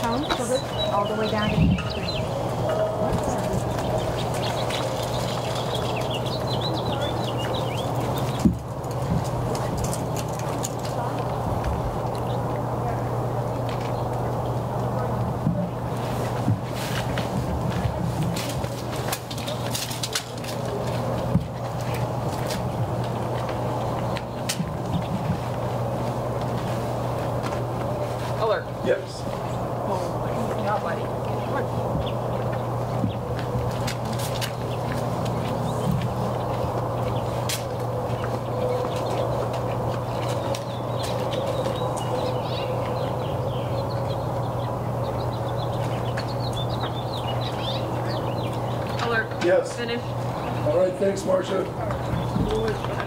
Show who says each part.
Speaker 1: tone, so that all the way down to green.
Speaker 2: Alert.
Speaker 3: Yes.
Speaker 2: Now, buddy. Alert.
Speaker 3: Yes.
Speaker 2: Finish.
Speaker 3: All right, thanks, Marcia.
Speaker 2: Alert.